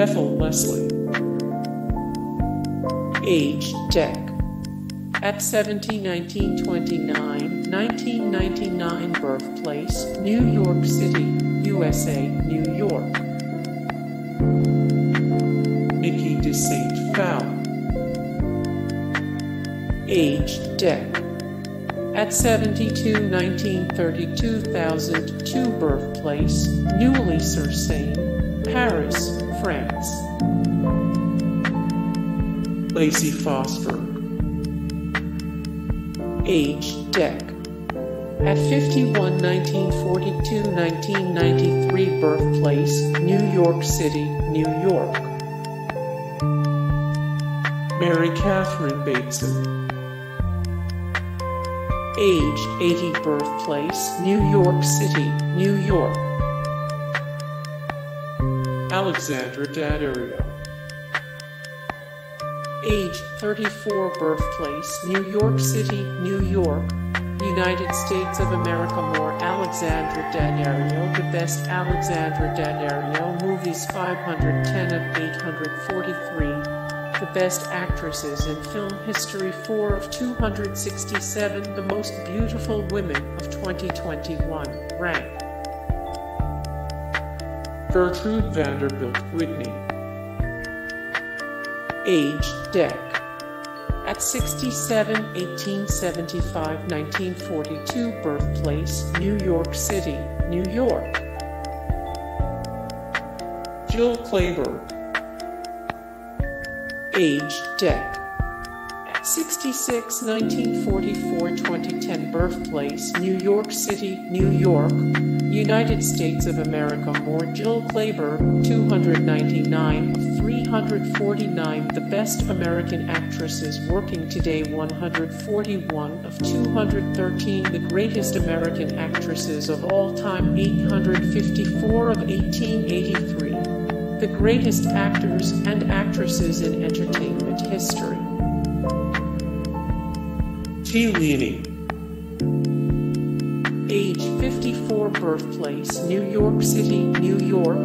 Bethel Leslie. Age Dec. At 17, 1929, 1999 birthplace, New York City, USA, New York. Niki de Saint Phalle. Age Dec. At 72, 1932, 2002 birthplace, Neuilly-sur-Seine, Paris, Lacey Fosburgh. Age Dec. At 51, 1942, 1993 birthplace, New York City, New York. Mary Catherine Bateson. Age 80 birthplace, New York City, New York. Alexandra Daddario. Age 34 birthplace, New York City, New York, United States of America. More Alexandra Daddario, the best Alexandra Daddario movies 510 of 843 the best actresses in film history 4 of 267 the most beautiful women of 2021 rank Gertrude Vanderbilt Whitney Age Dec at 67 1875 1942 birthplace New York City New York Jill Clayburgh Age Dec. At 66, 1944, 2010 birthplace, New York City, New York, United States of America. More Jill Clayburgh, 299 of 349. The best American actresses working today, 141 of 213. The greatest American actresses of all time, 854 of 1883 the greatest actors and actresses in entertainment history. Téa Leoni. Age 54, birthplace New York City, New York,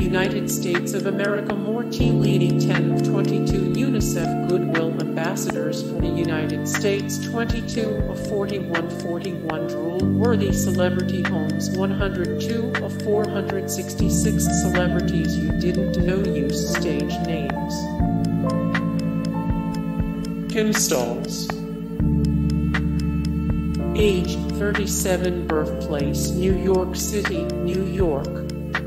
United States of America. More Téa Leoni, 10 of 22 UNICEF Goodwill Ambassadors for the United States, 22 of 41 41 Drool-worthy celebrity homes, 102 of 466 celebrities you didn't know use stage names. Kim Stolz. Age 37, birthplace New York City, New York,